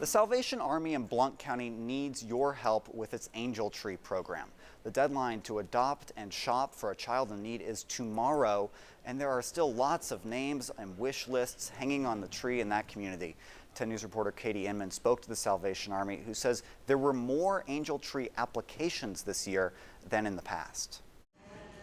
The Salvation Army in Blount County needs your help with its Angel Tree program. The deadline to adopt and shop for a child in need is tomorrow, and there are still lots of names and wish lists hanging on the tree in that community. 10 News reporter Katie Inman spoke to the Salvation Army, who says there were more Angel Tree applications this year than in the past.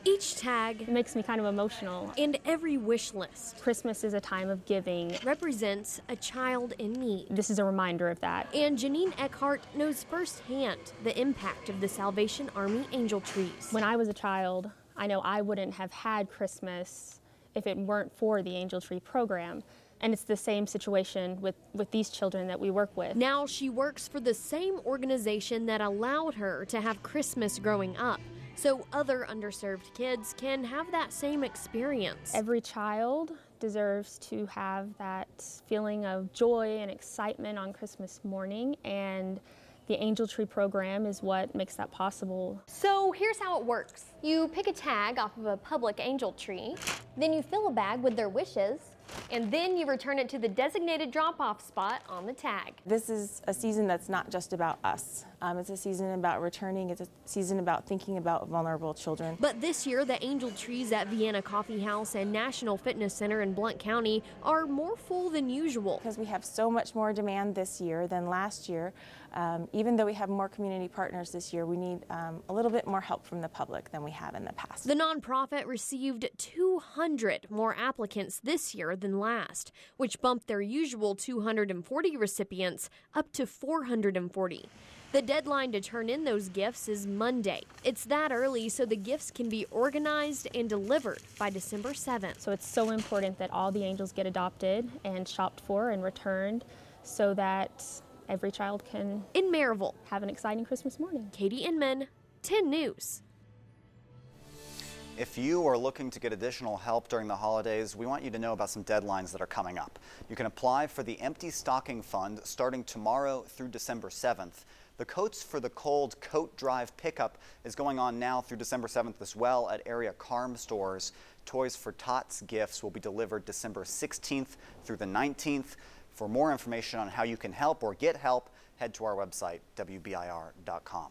Each tag It makes me kind of emotional. and every wish list Christmas is a time of giving. represents a child in need. This is a reminder of that. And Janine Eckhart knows firsthand the impact of the Salvation Army angel trees. When I was a child, I know I wouldn't have had Christmas if it weren't for the Angel Tree program. And it's the same situation with, with these children that we work with. Now she works for the same organization that allowed her to have Christmas growing up, so other underserved kids can have that same experience. Every child deserves to have that feeling of joy and excitement on Christmas morning, and the Angel Tree program is what makes that possible. So here's how it works. You pick a tag off of a public angel tree, then you fill a bag with their wishes, and then you return it to the designated drop-off spot on the tag. This is a season that's not just about us. Um, it's a season about returning. It's a season about thinking about vulnerable children. But this year, the angel trees at Vienna Coffee House and National Fitness Center in Blount County are more full than usual. Because we have so much more demand this year than last year, um, even though we have more community partners this year, we need um, a little bit more help from the public than we have in the past. The nonprofit received 200 more applicants this year than last, which bumped their usual 240 recipients up to 440. The deadline to turn in those gifts is Monday. It's that early so the gifts can be organized and delivered by December 7th. So it's so important that all the angels get adopted and shopped for and returned so that every child can In Maryville, have an exciting Christmas morning. Katie Inman, 10 News. If you are looking to get additional help during the holidays, we want you to know about some deadlines that are coming up. You can apply for the Empty Stocking Fund starting tomorrow through December 7th. The Coats for the Cold Coat Drive pickup is going on now through December 7th as well at area KARM stores. Toys for Tots gifts will be delivered December 16th through the 19th. For more information on how you can help or get help, head to our website, WBIR.com.